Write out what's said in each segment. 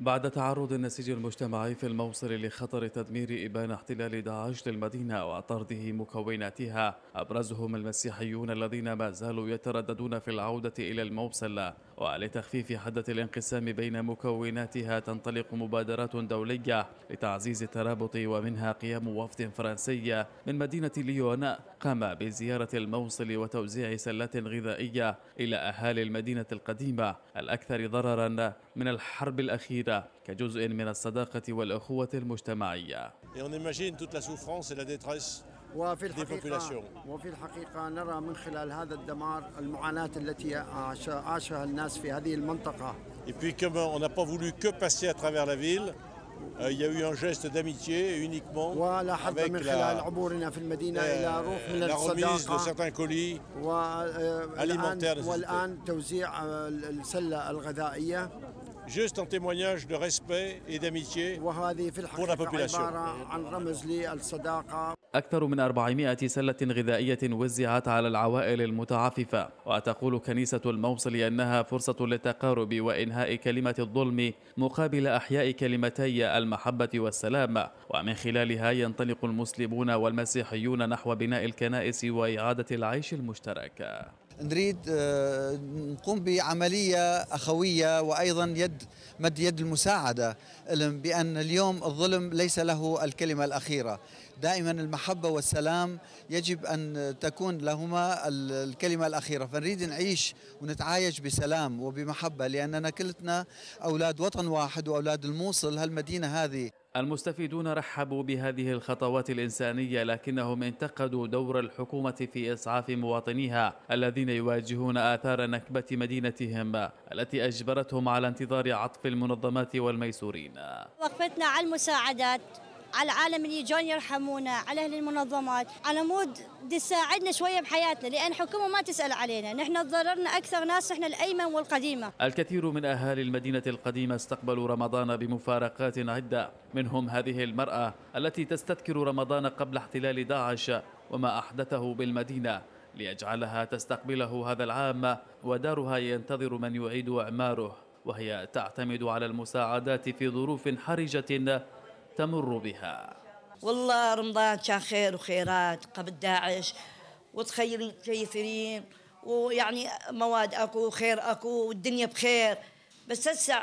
بعد تعرض النسيج المجتمعي في الموصل لخطر تدمير إبان احتلال داعش للمدينة وطرده مكوناتها أبرزهم المسيحيون الذين ما زالوا يترددون في العودة إلى الموصل. ولتخفيف حدة الانقسام بين مكوناتها تنطلق مبادرات دولية لتعزيز الترابط ومنها قيام وفد فرنسي من مدينة ليون قام بزيارة الموصل وتوزيع سلات غذائية إلى أهالي المدينة القديمة الأكثر ضررا من الحرب الأخيرة. كجزء من الصداقة والأخوة المجتمعية. وفي الحقيقة وفي الحقيقة نرى من خلال هذا الدمار المعاناة التي عاشها الناس في هذه المنطقة. Et puis comme on n'a pas voulu que passer à travers la ville, euh, il y a eu un geste d'amitié uniquement avec من خلال عبورنا في المدينة إلى روح من الصداقة de certains colis alimentaires والآن توزيع السلة الغذائية juste un témoignage de respect et d'amitié pour la population. أكثر من 400 سلة غذائية وزعت على العوائل المتعففة وتقول كنيسة الموصل أنها فرصة للتقارب وإنهاء كلمة الظلم مقابل أحياء كلمتي المحبة والسلام. ومن خلالها ينطلق المسلمون والمسيحيون نحو بناء الكنائس وإعادة العيش المشترك. نريد آه، نقوم بعملية أخوية وأيضا يد مد يد المساعدة بأن اليوم الظلم ليس له الكلمة الأخيرة. دائما المحبة والسلام يجب أن تكون لهما الكلمة الأخيرة. فنريد نعيش ونتعايش بسلام وبمحبة لأننا كلتنا أولاد وطن واحد وأولاد الموصل هالمدينة هذه. المستفيدون رحبوا بهذه الخطوات الإنسانية لكنهم انتقدوا دور الحكومة في إسعاف مواطنيها الذين يواجهون آثار نكبة مدينتهم التي أجبرتهم على انتظار عطف المنظمات والميسورين. وقفتنا على المساعدات. على العالم اللي يجون يرحمونا على أهل المنظمات. على مود تساعدنا شوية بحياتنا لأن الحكومة ما تسأل علينا. نحن تضررنا أكثر ناس إحنا الأيمن والقديمة. الكثير من أهالي المدينة القديمة استقبلوا رمضان بمفارقات عدة. منهم هذه المرأة التي تستذكر رمضان قبل احتلال داعش وما أحدثه بالمدينة. ليجعلها تستقبله هذا العام ودارها ينتظر من يعيد أعماره. وهي تعتمد على المساعدات في ظروف حرجة تمر بها. والله رمضان كان خير وخيرات قبل داعش وتخيلين تيسرين ويعني مواد أكو وخير أكو والدنيا بخير بس هسه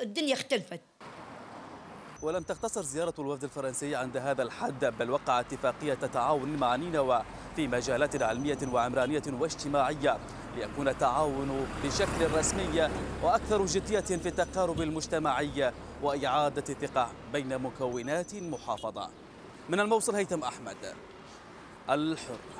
الدنيا اختلفت. ولم تقتصر زيارة الوفد الفرنسي عند هذا الحد بل وقع اتفاقية تعاون مع نينوى في مجالات علمية وعمرانية واجتماعية ليكون التعاون بشكل رسمي وأكثر جدية في التقارب المجتمعي. وإعادة الثقة بين مكونات المحافظة من الموصل هيثم أحمد الحر.